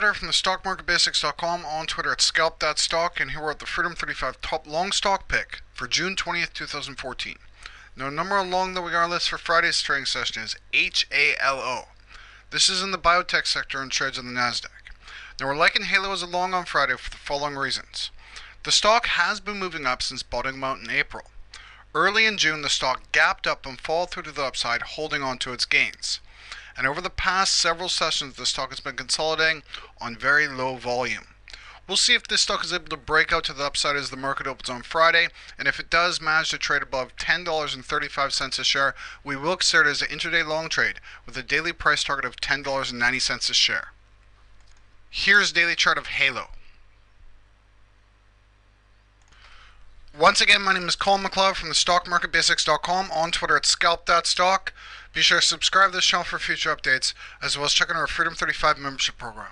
From the StockMarketBasics.com on Twitter at Scalp.Stock, and here we're at the Freedom 35 top long stock pick for June 20th, 2014. Now, number one long that we got on list for Friday's trading session is HALO. This is in the biotech sector and trades on the NASDAQ. Now, we're liking Halo as a long on Friday for the following reasons. The stock has been moving up since bottoming out in April. Early in June, the stock gapped up and followed through to the upside, holding on to its gains. And over the past several sessions, the stock has been consolidating on very low volume. We'll see if this stock is able to break out to the upside as the market opens on Friday, and if it does manage to trade above $10.35 a share, we will consider it as an intraday long trade with a daily price target of $10.90 a share. Here's daily chart of Halo. Once again, my name is Colin Macleod from the StockMarketBasics.com on Twitter at Scalp.Stock. Be sure to subscribe to this channel for future updates, as well as check out our Freedom 35 membership program.